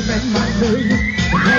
baby, my baby.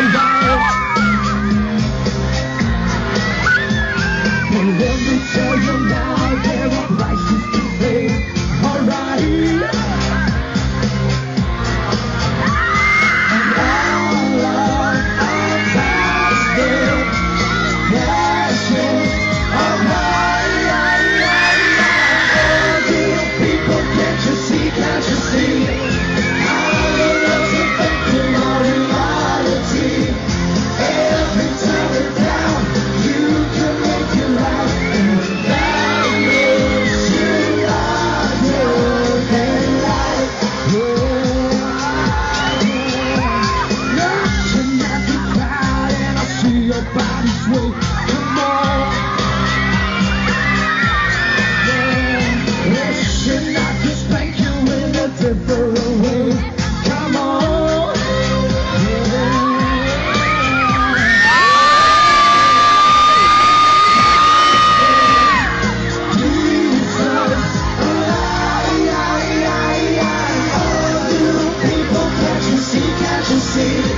see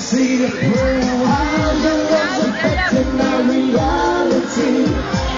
see. Oh, I know that's affecting my reality.